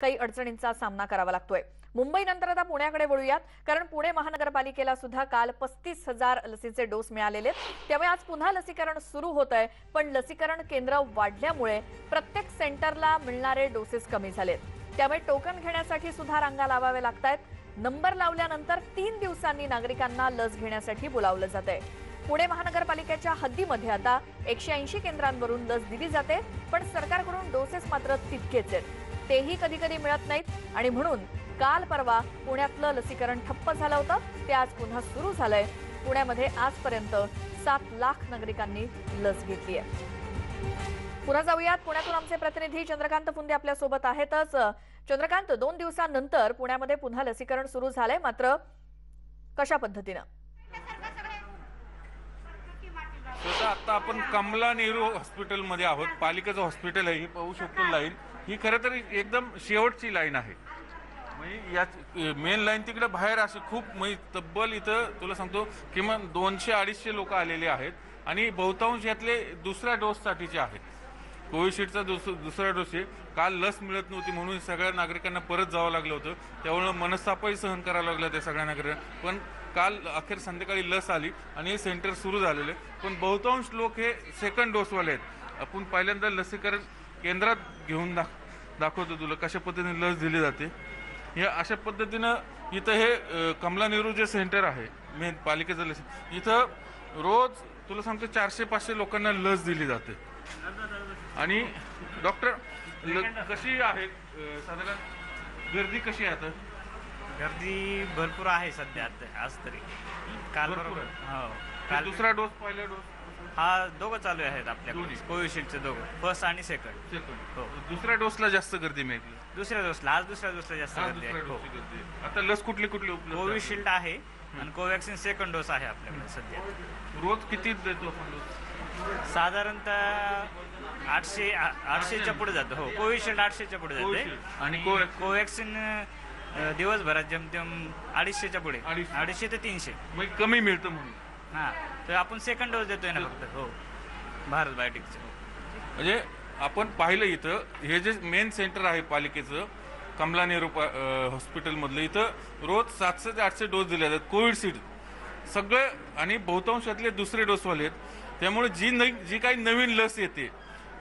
काही अडचणींचा सामना करावा लागतोय. मुंबईनंतर आता पुण्याकडे वळूयात. कारण पुणे महानगरपालिकेला सुद्धा काल पस्तीस हजार लसीचे डोस मिळालेले आहेत. त्यामुळे आज पुन्हा लसीकरण सुरू होत आहे. पण लसीकरण केंद्र वाढल्यामुळे प्रत्येक सेंटरला मिळणारे डोसेस कमी झालेत. त्यामुळे टोकन घेण्यासाठी सुद्धा रांगा लावाव्या लागत आहेत नंबर लावल्यानंतर तीन दिवसांनी नागरिकांना लस घेण्यासाठी बोलावलं जात आहे पुणे महानगरपालिकेच्या हद्दीमध्ये आता एकशे ऐंशी केंद्रांवरून लस दिली जाते. पण सरकारकडून डोसेस मात्र तितकेच आहेत. तेही कधी कधी मिळत नाहीत. आणि म्हणून काल परवा पुण्यातलं लसीकरण ठप्प झालं होतं. ते आज पुन्हा सुरू झालंय. पुण्यामध्ये आजपर्यंत सात लाख नागरिकांनी लस घेतली आहे. पुन्हा जाऊयात. पुण्यातून आमचे प्रतिनिधी चंद्रकांत फुंदे आपल्यासोबत आहेतच. चंद्रकांत दोन दिवसांनंतर पुण्यामध्ये पुन्हा लसीकरण सुरू झालंय. मात्र कशा पद्धतीनं? आता आपण कमला नेहरू हॉस्पिटलमध्ये आहोत. पालिकेचं हॉस्पिटल आहे हे पाहू शकतो लाईन. ही खरं तर एकदम शेवटची लाईन आहे. म्हणजे या मेन लाईन तिकडे बाहेर असे खूप म्हणजे तब्बल इथं तुला सांगतो किमान दोनशे अडीचशे लोक आलेले आहेत आणि बहुतांश यातले दुसऱ्या डोससाठीचे आहेत. कोविशिल्डचा दुस दुसरा डोस आहे. काल लस मिळत नव्हती म्हणून सगळ्या नागरिकांना परत जावं लागलं होतं. त्यामुळं मनस्तापही सहन करावं लागलं त्या सगळ्या नागरिकांना. पण काल अखेर संध्याकाळी लस आली आणि हे सेंटर सुरू झालेलं आहे. पण बहुतांश लोक हे सेकंड डोसवाले आहेत. आपण पहिल्यांदा लसीकरण केंद्रात घेऊन दाख दाखवतो तुला कशा पद्धतीने लस दिली जाते. हे अशा पद्धतीनं इथं हे कमला नेहरू जे सेंटर आहे मेन पालिकेचं लस इथं रोज तुला सांगतो चारशे पाचशे लोकांना लस दिली जाते. आणि डॉक्टर कशी आहे साधारण गर्दी कशी आहे आता? गर्दी भरपूर आहे सध्या आता- आज तरी. काल भरपूर हे. काल दुसरा डोस पहिला डोस? हा दोघं चालू आहेत आपल्याकडे. दोन्ही. कोविशिल्डचे दोघं. फर्स्ट आणि सेकंड सेकंड हो. दुसऱ्या डोसला जास्त गर्दी मिळते दुसऱ्या डोसला आज दुसऱ्या डोसला जास्त गर्दी आहे. हो. आता लस कुठली कुठली उपलब्ध आहे? कोविशिल्ड आहे आणि कोवॅक्सिन सेकंड डोस आहे आपल्याकडे सध्या. रोज किती देतो आपण डोस साधारणतः आठशे आ- आठशेच्या पुढे जातो. हो. कोविशिल्ड आठशेच्या पुढे जाते. कोविशिल्ड. आणि कोवॅक्सिन? कोवॅक्सिन अं, दिवसभरात जमतेम अडीचशेच्या पुढे. अडीचशे. अडीचशे ते तीनशे. मग कमी मिळतं म्हणून. हां तर आपण सेकंड डोस देतोय ना फक्त हो. भारत बायोटेकचं म्हणजे आपण पाहिलं इथं हे जे मेन सेंटर आहे पालिकेचं कमला नेहरू पा- हॉस्पिटलमधलं इथं रोज सातशे ते आठशे डोस दिले जातात कोविडशील्ड सगळे आणि बहुतांशातले दुसरे डोसवाले आहेत. त्यामुळे जी नवी जी काही नवीन लस येते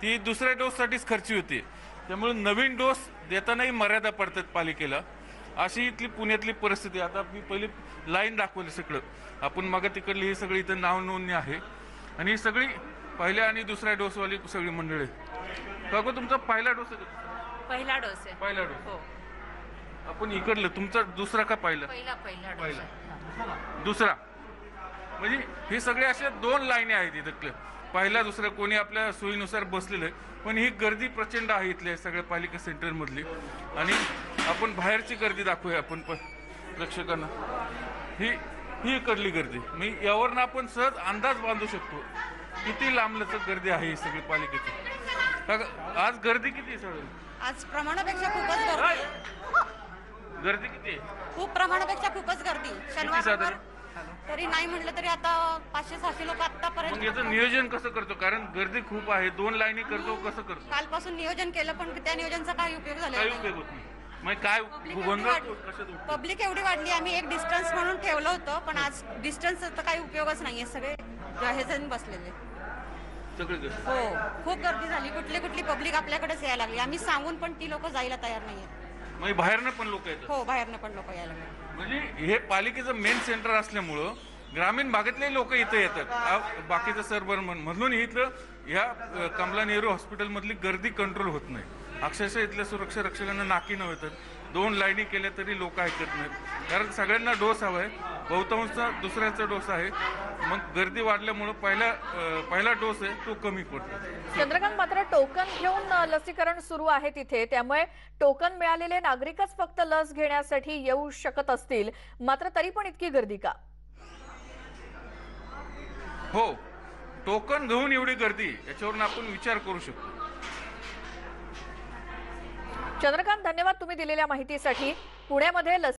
ती दुसऱ्या डोससाठीच खर्ची होते. त्यामुळे नवीन डोस देतानाही मर्यादा पडतात पालिकेला. अशी इथली पुण्यातली परिस्थिती. आता मी पहिली लाईन दाखवली सगळं. आपण मग तिकडली ही सगळी इथं नाव नोंदणी आहे. आणि ही सगळी पहिल्या आणि दुसऱ्या डोसवाली सगळी मंडळी. काकू तुमचा पहिला डोस? पहिला डोस आहे. पहिला डोस हो. आपण इकडलं. तुमचा दुसरा का पहिला? पहिला. दुसरा. म्हणजे हे सगळे अशा दोन लाईनी आहेत इथं पहिला दुसरा कोणी आपल्या सोयीनुसार बसलेलं आहे. पण ही गर्दी प्रचंड आहे इथल्या सगळ्या पालिका सेंटरमधली. आणि आपण बाहेरची गर्दी दाखवूया आपण प प्रेक्षकांना. ही ही इकडली गर्दी. मी यावरनं आपण सहज अंदाज बांधू शकतो. किती लांबलचक गर्दी आहे ही सगळी पालिकेची. आज गर्दी किती आहे सगळं? आज प्रमाणापेक्षा खूपच गर्दी. गर्दी किती आहे? खूप प्रमाणापेक्षा खूपच गर्दी. शनिवार तरी नाही म्हटलं तरी आता पाचशे सहाशे लोक आतापर्यंत याचं नियोजन कसं करतो? कारण गर्दी खूप आहे. दोन लाईनी करतो कसं करतो? कालपासून नियोजन केलं पण त्या नियोजनचा काही उपयोग झालेला काही उपयोग होत नाही. मग काय पब्लिक एवढी गोंधळ कशात? पब्लिक एवढी वाढली आम्ही एक डिस्टन्स म्हणून ठेवलं होतं पण आज डिस्टन्सचा तर काही उपयोगच नाहीये सगळे हे जण बसलेले. हो खूप गर्दी झाली कुठली कुठली पब्लिक आपल्याकडेच यायला लागली. आम्ही सांगून पण ती लोक जायला तयार नाहीये. मग बाहेरनं पण लोक येतात. हो बाहेरनं पण लोक यायला लागले. म्हणजे हे पालिकेचं मेन सेंटर असल्यामुळं ग्रामीण भागातले लोक इथं येतात. आ- बाकीचं सर्वर म्हणून इथलं ह्या अ, कमला नेहरू हॉस्पिटलमधली गर्दी कंट्रोल होत नाही. अक्षरशः इथल्या सुरक्षा रक्षकांना नाकी न येतात दोन लाईनी केल्या तरी लोक ऐकत नाहीत. कारण सगळ्यांना डोस हवा आहे. बहुतांशचा दुसऱ्याचा डोस आहे. मग गर्दी वाढल्यामुळं पहिला पहिला डोस आहे तो कमी पडतो. चंद्रकांत मात्र टोकन घेऊन लसीकरण सुरू आहे तिथे. त्यामुळे टोकन मिळालेले नागरिकच फक्त लस घेण्यासाठी येऊ शकत असतील. मात्र तरी पण इतकी गर्दी का? हो. टोकन घेऊन एवढी गर्दी याच्यावरून आपण विचार करू शकतो. चंद्रकांत धन्यवाद तुम्ही दिलेल्या माहितीसाठी. पुण्यामध्ये लस